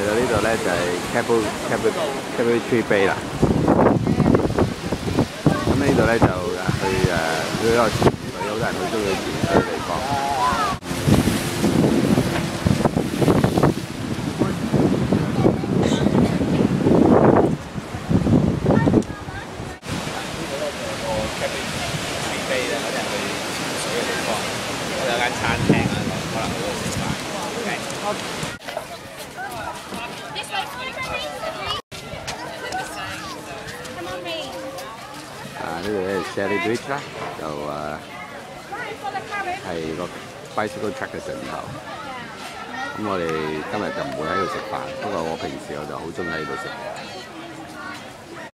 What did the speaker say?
嚟到呢度咧就係 Cable Cable Cable Tree Bay 啦。咁呢度咧就去誒去一個潛水，好多人好中意潛水嘅地方。有間餐廳啊，可能喺度食飯。呢度咧 Shelly Bridge 啦，就誒係個 bicycle track 嘅盡頭。咁我哋今日就唔會喺度食飯，不過我平時我就好中意喺度食。